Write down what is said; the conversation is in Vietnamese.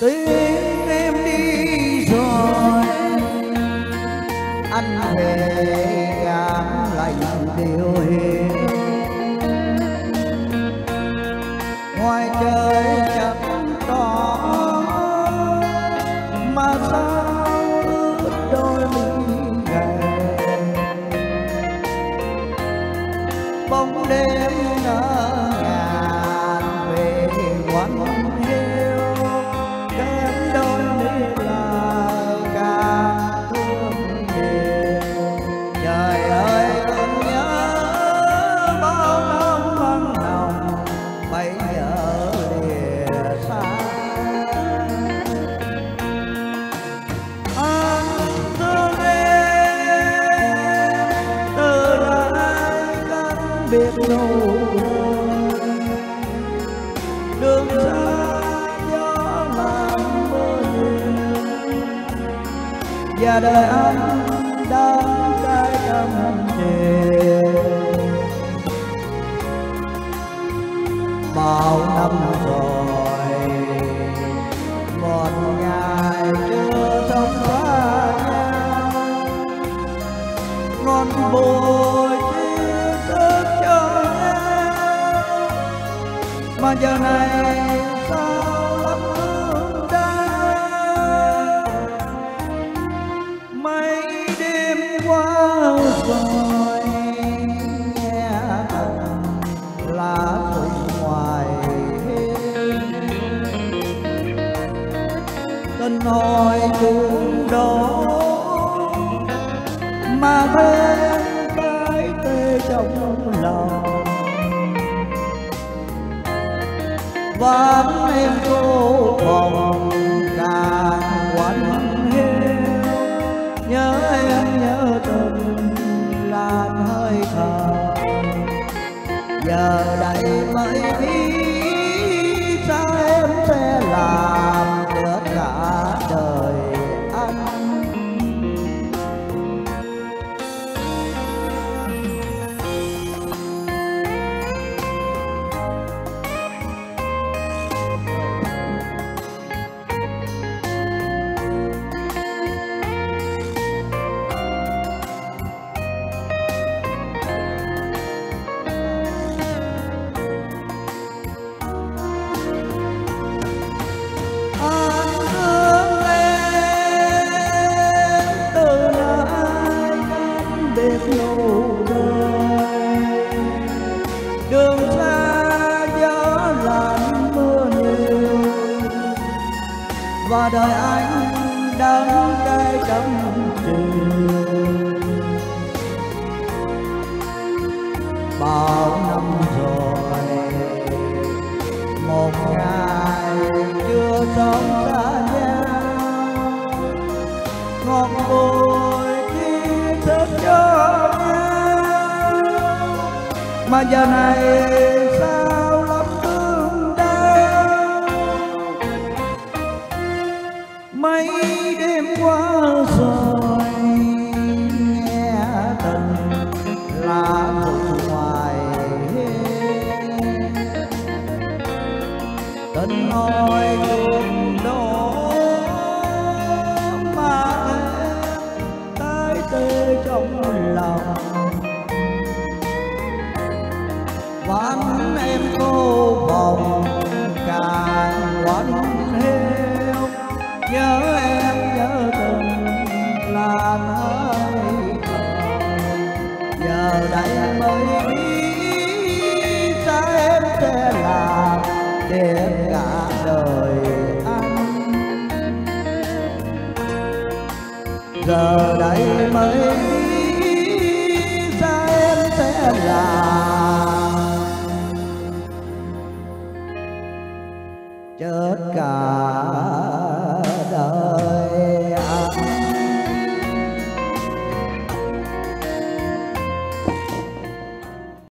tiếng em đi rồi. Anh về cảm lạnh điều hiền. Ngoài trời chẳng tỏ mà sao biết biệt đường xa gió làm mơ và đời anh đang cái tâm chiều bao năm rồi, một ngày chưa thông qua nhau. Ngon bôi mà giờ này sao lắm thương đau mấy đêm qua rồi nghe thầm lá rụng ngoài hiên. Tình hồi chuông đổ mà thêm cái tê trong lòng. Vắng em cô phòng càng quạnh hiu nhớ em, nhớ từng làn hơi thở. Giờ đây mới biết chưa xa nhau ngọt bùi khi thức cho nhau mà giờ này sao tình hồi chuông đó mà em tái tê trong lòng. Vắng em cô vòng càng quanh heo nhớ em, nhớ tình là nơi thở giờ đây mới biết giờ đây mới ra em sẽ là.